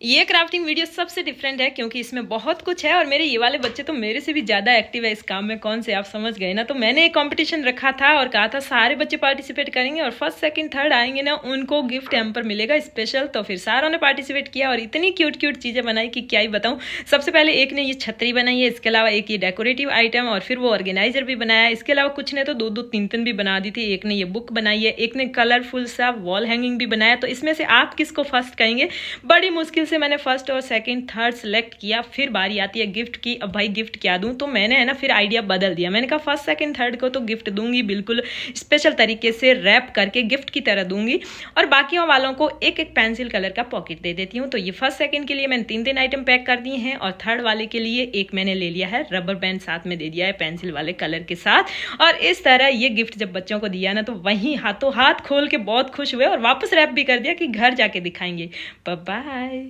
ये crafting video सबसे different है, क्योंकि इसमें बहुत कुछ है और मेरे ये वाले बच्चे तो मेरे से भी ज़्यादा एक्टिव है इस काम में। कौन से आप समझ गए ना? तो मैंने एक कंपटीशन रखा था और कहा था, सारे बच्चे पार्टिसिपेट करेंगे और फ़र्स्ट सेकंड थर्ड आएँगे ना, उनको गिफ्ट पर मिलेगा स्पेशल तो फिर सारों ने पार्टिसिपेट किया और इतनी क्यूट क्यूट चीज़ें बनाई कि क्या ही बताऊँ। सबसे पहले एक ने ये छतरी बनाई है, इसके अलावा एक ये डेकोरेटिव आइटम और फिर वो ऑर्गेनाइजर भी बनाया। इसके अलावा कुछ ने तो दो दो तीन तीन भी बना दी थी। एक ने ये बुक बनाई है, एक ने कलरफुल सा वॉल हैंगिंग भी बनाया। तो इसमें से आप किसको फ़र्स्ट कहेंगे? बड़ी मुश्किल से मैंने फ़र्स्ट और सेकंड थर्ड सेलेक्ट किया, फिर बारी आती है गिफ्ट की, अब भाई गिफ्ट क्या दूँ? तो मैंने है ना फिर आइडिया बदल दिया। मैंने कहा फ़र्स्ट सेकंड थर्ड को तो गिफ्ट दूँगी बिल्कुल स्पेशल तरीके से रैप करके गिफ्ट की तरह दूँगी। और बाकियों वालों को एक एक पेंसिल कलर का पॉकेट दे देती हूँ। तो ये फ़र्स्ट सेकंड के लिए मैंने तीन तीन आइटम पैक कर दिए हैं और थर्ड वाले के लिए एक मैंने ले लिया है रबर बैंड साथ में दे दिया है पेंसिल वाले कलर के साथ। और इस तरह ये गिफ्ट जब बच्चों को दिया ना तो वहीं हाथों हाथ खोल के बहुत खुश हुए और वापस रैप भी कर दिया कि घर जाके दिखाएँगे। बाय